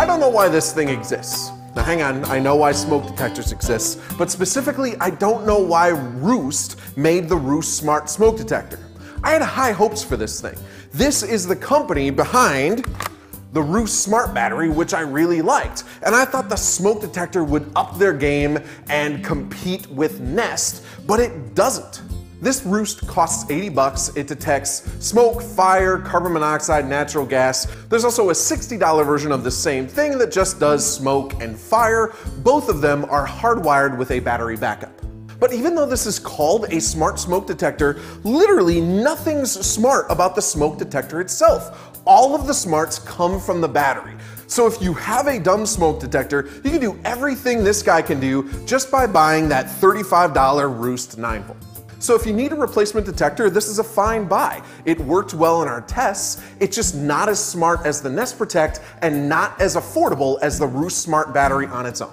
I don't know why this thing exists. Now hang on, I know why smoke detectors exist, but specifically I don't know why Roost made the Roost Smart Smoke Detector. I had high hopes for this thing. This is the company behind the Roost Smart Battery, which I really liked. And I thought the smoke detector would up their game and compete with Nest, but it doesn't. This roost costs 80 bucks. It detects smoke, fire, carbon monoxide, natural gas. There's also a $60 version of the same thing that just does smoke and fire. Both of them are hardwired with a battery backup. But even though this is called a smart smoke detector, literally nothing's smart about the smoke detector itself. All of the smarts come from the battery. So if you have a dumb smoke detector, you can do everything this guy can do just by buying that $35 Roost 9 volt. So if you need a replacement detector, this is a fine buy. It worked well in our tests. It's just not as smart as the Nest Protect and not as affordable as the Roost Smart battery on its own.